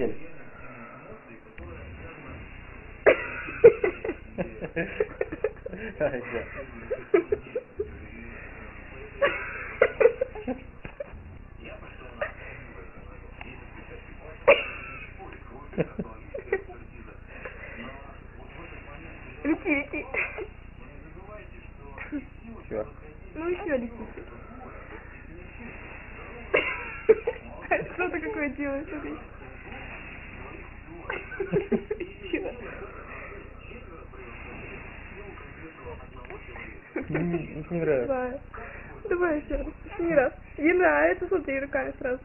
да. Лети, лети. Всё. Ну еще летите. Что ты какое делаешь? Смотри. Чё? Не, не нравится. Давай. Давай еще раз. Еще не раз. Не нравится, смотри, руками сразу.